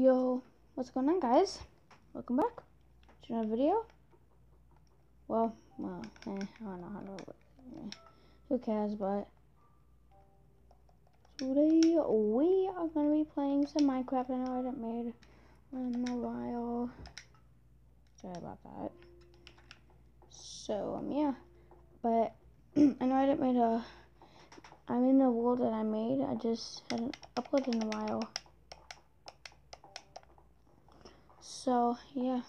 Yo, what's going on guys? Welcome back to another video. Well, well, eh, I don't know how to, eh, who cares, but today we are going to be playing some Minecraft. I know I haven't made in a while. Sorry about that. So, um, yeah, but I know I didn't made a, I'm in the world that I made, I just hadn't uploaded in a while. So yeah,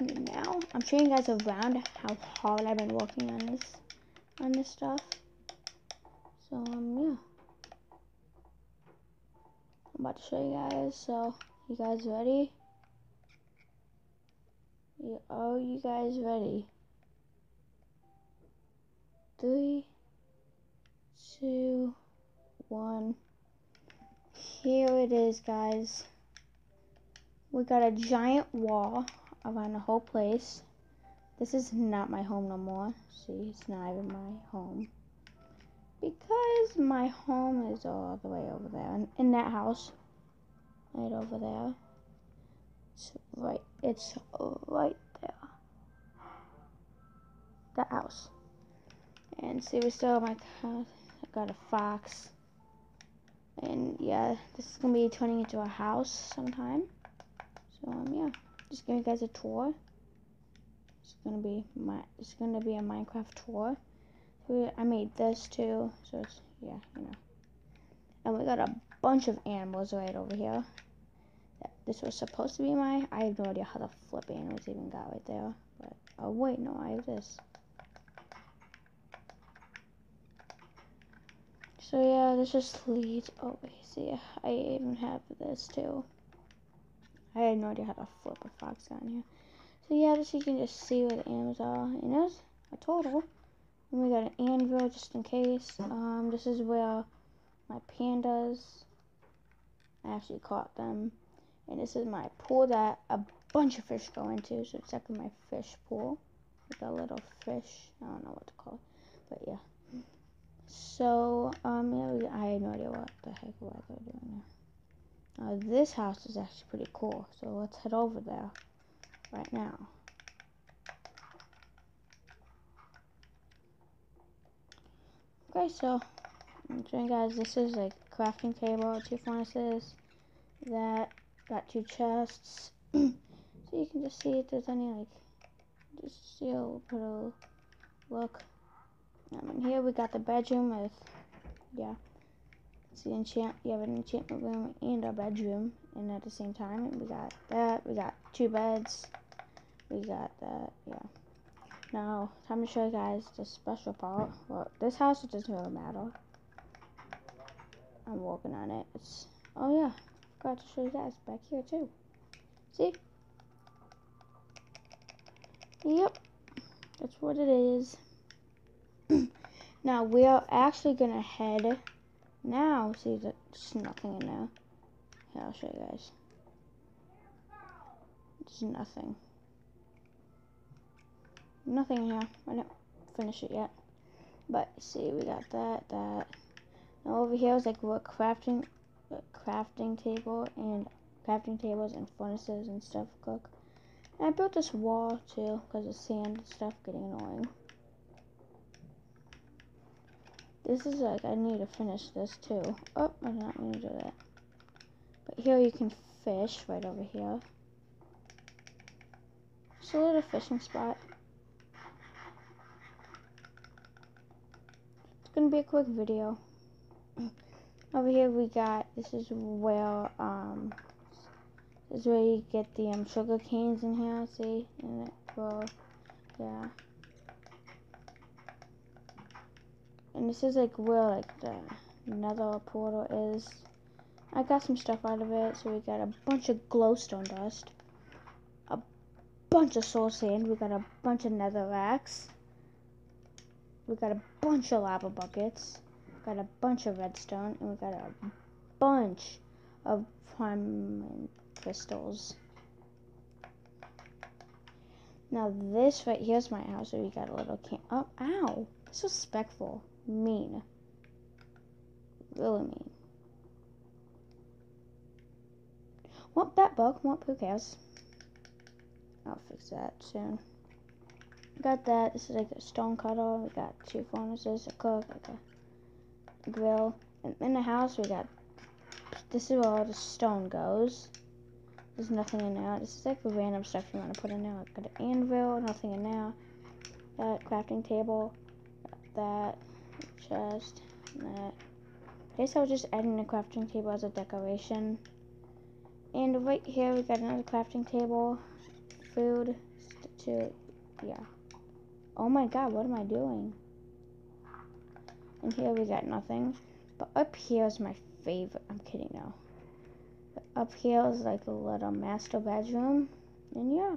now I'm showing you guys around how hard I've been working on this, on this stuff. So um yeah, I'm about to show you guys. So you guys ready? Are you guys ready? Three, two, one. Here it is, guys. We got a giant wall around the whole place. This is not my home no more. See, it's not even my home. Because my home is all the way over there. In that house. Right over there. It's right, it's right there. That house. And see, we still have my house. I got a fox. And yeah, this is going to be turning into a house sometime. So um yeah, just give you guys a tour. It's gonna be my it's gonna be a Minecraft tour. So I made this too, so it's yeah, you know. And we got a bunch of animals right over here. This was supposed to be my I have no idea how the flip animals even got right there. But oh wait, no, I have this. So yeah, this just leads oh see I even have this too. I had no idea how to flip a fox down here. So yeah, this you can just see where the animals are. And there's a total. And we got an anvil just in case. Um, this is where my pandas. I actually caught them. And this is my pool that a bunch of fish go into. So it's like my fish pool. With a little fish. I don't know what to call it. But yeah. So, um, yeah, I had no idea what the heck was I doing there. Uh, this house is actually pretty cool, so let's head over there right now. Okay, so I'm showing guys this is a crafting table, two furnaces that got two chests. so you can just see if there's any like just see a little look. Um, and here we got the bedroom with yeah the enchant you have an enchantment room and a bedroom and at the same time we got that we got two beds we got that yeah. Now time to show you guys the special part. Well this house it doesn't really matter i'm working on it. It's oh yeah forgot to show you guys back here too. See? Yep that's what it is. Now we are actually gonna head now, see, that there's nothing in there. Here, I'll show you guys. There's nothing. Nothing in here. I didn't finish it yet. But, see, we got that, that. Now, over here is like what crafting, crafting table and crafting tables and furnaces and stuff cook. And I built this wall, too, because the sand and stuff getting annoying. This is like, I need to finish this too. Oh, I did not to do that. But here you can fish right over here. Just a little fishing spot. It's gonna be a quick video. over here we got, this is where, um, this is where you get the um, sugar canes in here, see? And it, well, yeah. And this is like where like the nether portal is. I got some stuff out of it. So we got a bunch of glowstone dust. A bunch of soul sand. We got a bunch of netherracks. We got a bunch of lava buckets. Got a bunch of redstone. And we got a bunch of prime crystals. Now this right here's my house. So we got a little camp. Oh, ow! Disrespectful mean. Really mean. Well, that book. Well, who cares? I'll fix that soon. Got that. This is like a stone cutter. We got two furnaces, a cook, like a grill. And in the house, we got. This is where all the stone goes. There's nothing in there. This is like random stuff you want to put in there. Got an anvil, nothing in there. That crafting table, that chest, that. I guess I was just adding a crafting table as a decoration. And right here we got another crafting table, food, to, yeah. Oh my god, what am I doing? And here we got nothing. But up here is my favorite. I'm kidding now. Up here is like a little master bedroom. And yeah.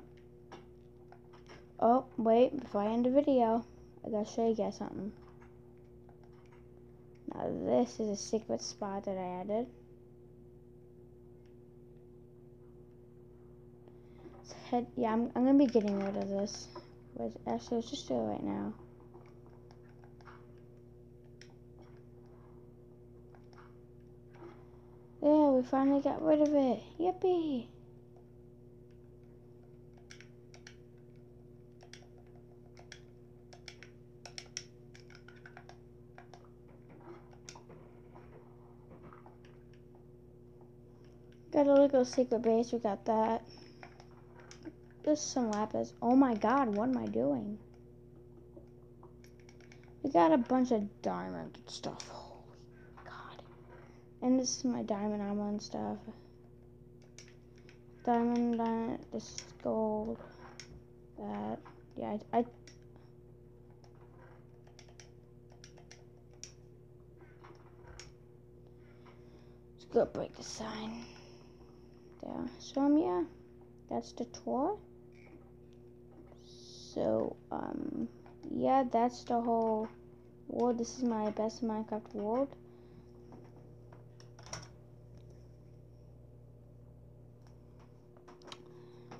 Oh, wait, before I end the video, I gotta show you guys something. Now this is a secret spot that I added. Head, yeah, I'm, I'm gonna be getting rid of this. But actually, let's just do it right now. Yeah, we finally got rid of it. Yippee! Got a little secret base, we got that. There's some lapis. Oh my god, what am I doing? We got a bunch of diamond stuff. Holy god. And this is my diamond armor and stuff. Diamond, diamond, this is gold. That, yeah, I, I Let's go break the sign. There. So, um, yeah, that's the tour. So um yeah that's the whole world. This is my best minecraft world.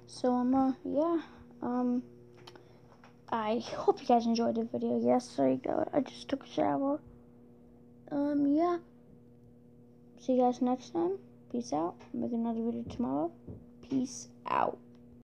So um uh, yeah um I hope you guys enjoyed the video. Yes there you go. I just took a shower. Um yeah. See you guys next time peace out. Make another video tomorrow. Peace out